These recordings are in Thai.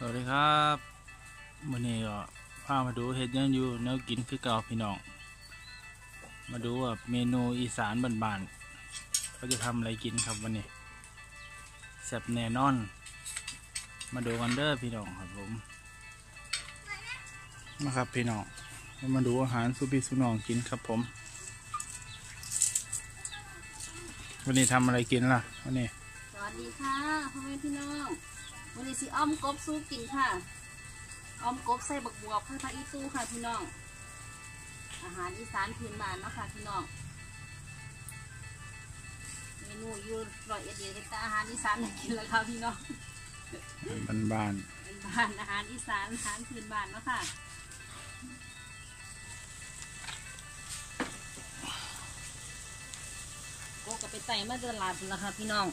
สวัสดีครับวันนี้ก็พามาดูเห็ดหยังอยู่แนวกินคือเก่าพี่น้อง มาดูว่าเมนูอีสานบ้านๆเขาจะทำอะไรกินครับวันนี้แซ่บแน่นอน มาดูกันเด้อพี่น้องครับผมมาครับพี่น้องเรามาดูอาหารสุพีสุนองกินครับผม วันนี้ทำอะไรกินล่ะวันนี้สวัสดีค่ะพ่อแม่พี่น้อง วันนี้สิอ้อมกบสู้กินค่ะ อ้อมกบใส่บักบวบผัดผักอีตู้ค่ะพี่น้อง อาหารอีสานพื้นบ้านเนาะค่ะพี่น้อง เมนูอยู่ร้อยเอ็ดเดียวแต่อาหารอีสานให้กินแล้วค่ะพี่น้องบ้านเป็นบ้านอาหารอีสานอาหารพื้นบ้านเนาะค่ะโกกับไปไต่มาเดินลาดพุ่นแล้วค่ะพี่น้อง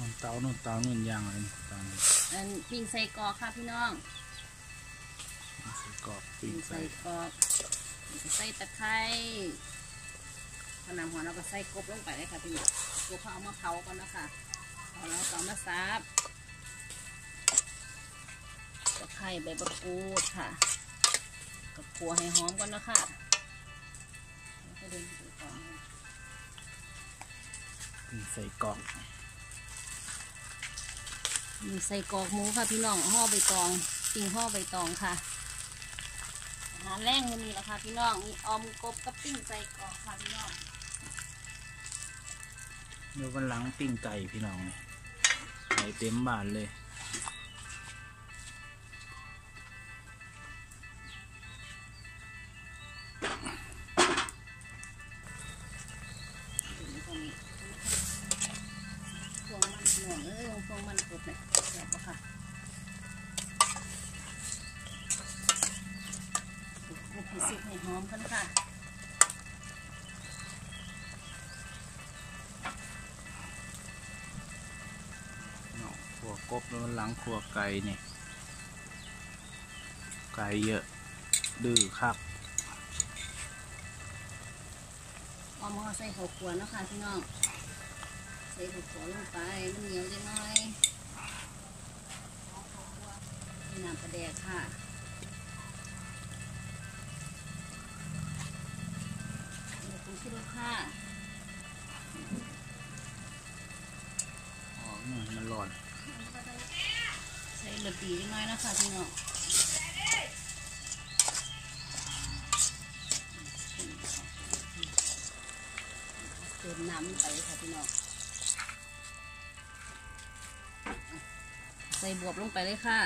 ๆเอาเตาโน่นเตาโน่นย่างอะไรนี่เตาโน่นอันปิ้งใส่กรอกค่ะพี่น้องใส่กรอบปิ้ปิ้งงใส่ใส่กรอกใส่ตะไคร้พอนำหัวเราก็ใส่กบลงไปเลยค่ะพี่น้องกบเขาเอามาเผาก่อนนะคะเอาแล้วก็เอามาซับตะไคร้ใบมะกรูดค่ะกับขัวให้หอมก่อนนะคะแล้วก็เดินไปก่อน ปิ้งใส่กรอบมี ใส่กอกหมูค่ะพี่น้องห่อใบตองปิ้งห่อใบตองค่ะอาหารแรงวันนี้แหละค่ะพี่น้องมีออมกบกับปิ้งใส่กรอกค่ะพี่น้องเดี๋ยววันหลังปิ้งไก่พี่น้องไก่เต็มบ้านเลย ให้สุกให้หอมกันค่ะเนาะขัวกบแล้ววันหลังขัวไก่นี่ ไก่เยอะ ดื้อคักออมเขาใส่ข้าวคั่วเนาะค่ะพี่น้อง ใส่ข้าวคั่วลงไปมันเหนียวจังน้อยเอาข้าวคั่วมีน้ำปลาแดกค่ะ คุณชิโรค่ะอ๋อนี่มันร้อนใส่รสดีจังน้อยเนาะคะพี่น้องเติมน้ำไปค่ะพี่น้องใส่บวบลงไปเลยค่ะ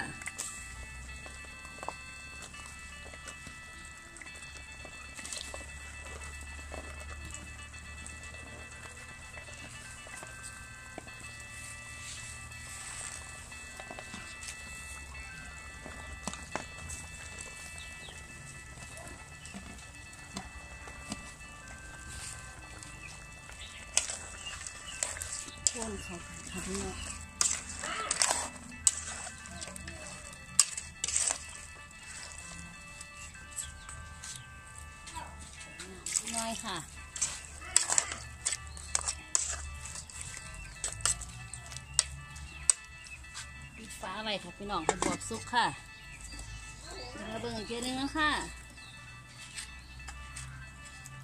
พ่นเขาค่ะพี่น้องน้อยค่ะปิดฟ้าไว้ค่ะพี่น้องให้บวบสุกค่ะเดี๋ยวเราเบิ่งอีกทีนึงนะคะ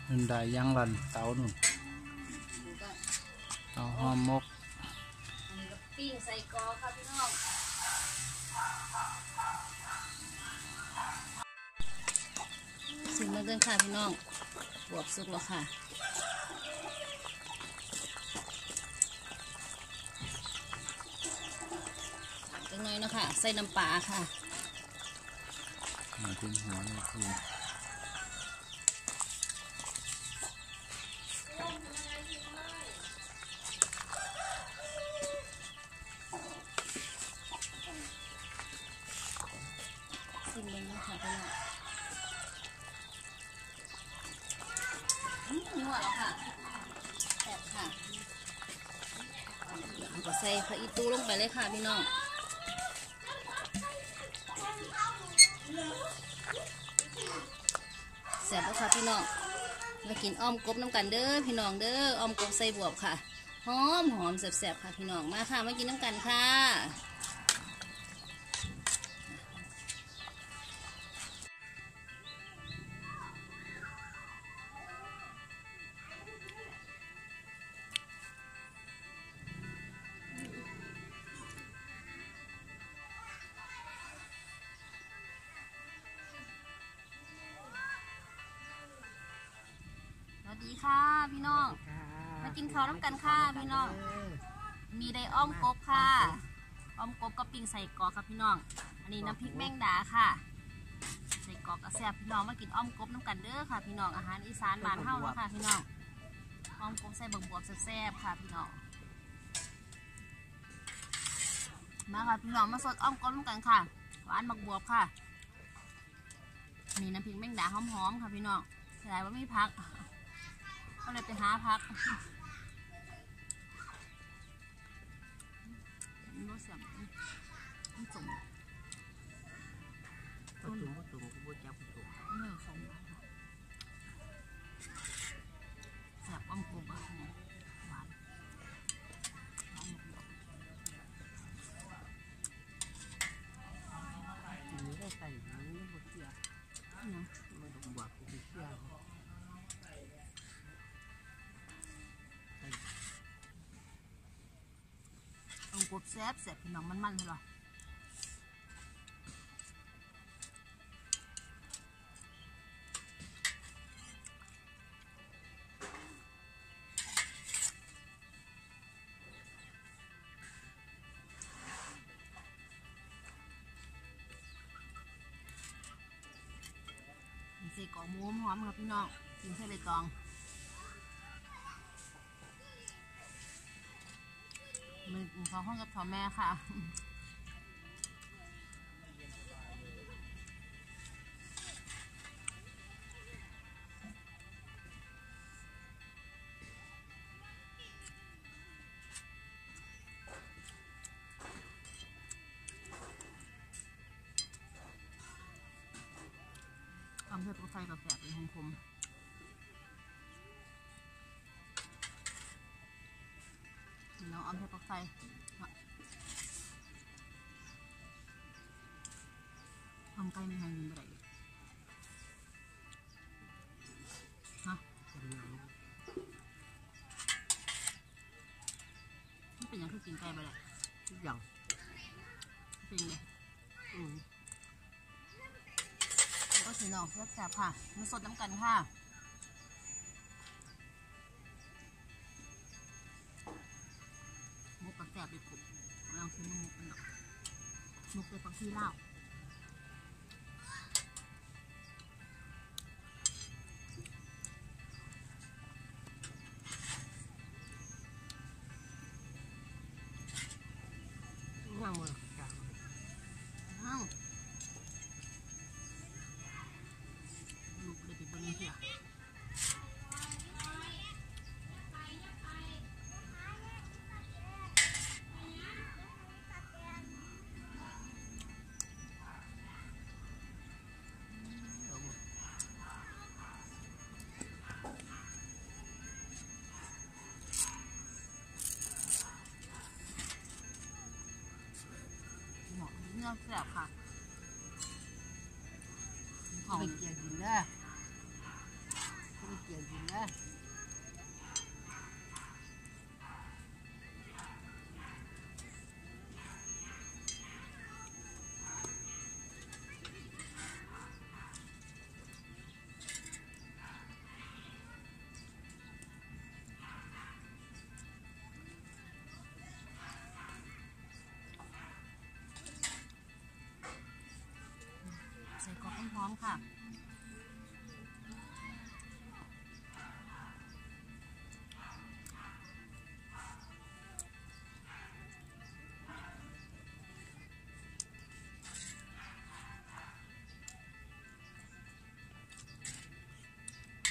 มันได้ย่างรันเตาหนุ่นเตาหอมมก ปิ้งใส่กรอกค่ะพี่น้องมาเดินค่ะพี่น้องบวบสุกแล้วค่ะจังน้อยเนาะคะใส่น้ำปลาค่ะมาถึงหัวเลยคือ ใส่ผักอีตูลงไปเลยค่ะพี่น้องเสียบแล้วค่ะพี่น้องมากินอ้อมกบน้ำกันเด้อพี่น้องเด้ออ้อมกบใส่บวบค่ะหอมหอมแสบๆค่ะพี่น้องมาค่ะมากินน้ำกันค่ะ ดีค่ะ พี่น้อง มากินข้าวน้ำกันค่ะพี่น้อง มีไดอ้อมกบค่ะ อ้อมกบกับปิ้งใส่กรอกค่ะพี่น้อง อันนี้น้ำพริกแมงดาค่ะ ใส่กรอกกระแซบพี่น้องมากินอ้อมกบน้ำกันเด้อค่ะ พี่น้องอาหารอีสานบ้านเฮาเนาะค่ะ พี่น้อง อ้อมกบใส่บักบวบแซ่บๆค่ะ พี่น้อง มาค่ะพี่น้องมาสดอ้อมกบน้ำกันค่ะ หวานบักบวบค่ะนี่น้ำพริกแมงดาหอมๆค่ะพี่น้องเสียดายว่าไม่พัก ก็เลยไปหาพักรู้สึก กบแซ่บแสบพี่น้องมันๆเลยหรอใส่กอหมูหอมครับพี่น้องกินใส่ใบตอง มันเขาห้องกับพ่อแม่ค่ะอำเภอตัวไฟกับแสบเป็นของผม องอำเภอตัวไฟทำไก่ไม่ให้ยินอะไรฮะจำนำมันเป็นอย่างคือกินไก่ไปเลยทุกอย่างเป็นไงอืมแล้วก็สีน้องแซ่บๆค่ะมาสดน้ำกันค่ะ ลองชิมมุกกันหน่อยมุกเป็นผักชีลาวย่างมือจ้ แซ่บค่ะของ ไปเกี่ยวกินนะ ค่ะ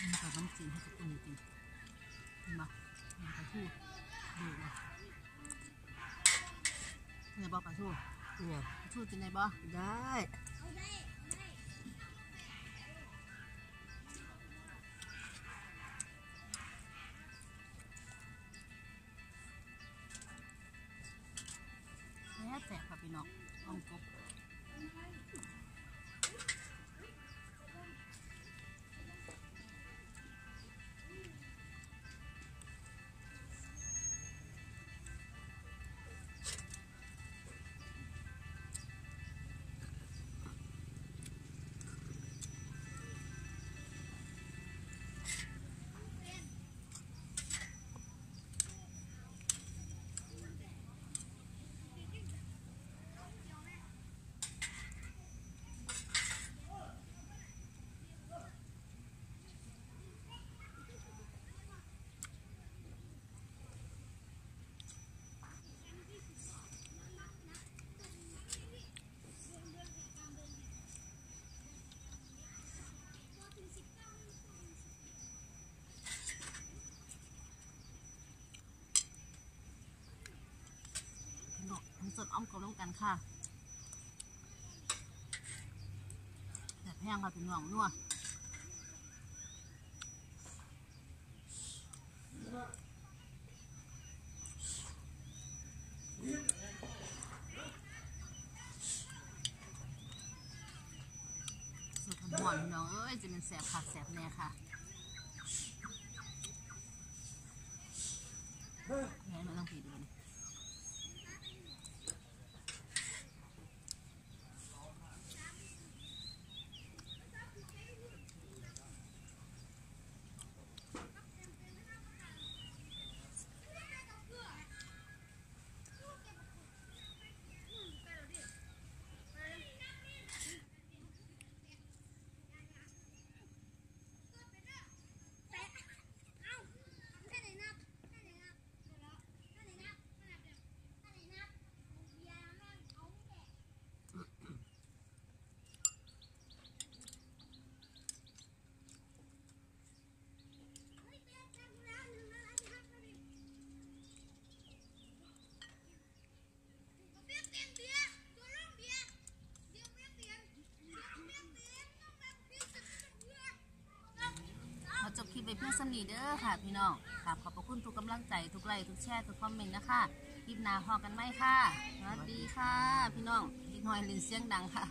มันกับน้ำจีนให้กับคนจริงเห็นปะมันกระทู้ดูปะเนี่ยบอกกระทู้เนี่ยกระทู้กินได้บ่ได้ พี่น้องออมกบ อ้อมกบต้องกันค่ะแบบแห้งค่ะพี่น้องนัวสุดหวานพี่น้องเอ้ยจะเป็นแสบผักแสบแน่ค่ะแม่ไม่ต้องผิดเลย ขอจบคลิปไปเพื่อ นสนีเด้อค่ะพี่น้องกราบขอบพระคุณทุกกำลังใจทุกไลค์ทุกแชร์ทุกคอมเมนต์นะคะคลิปหน้าพอกันไหมค่ะสวัสดีค่ะ พี่น้องอีกหน่อยลินเสียงดังค่ะ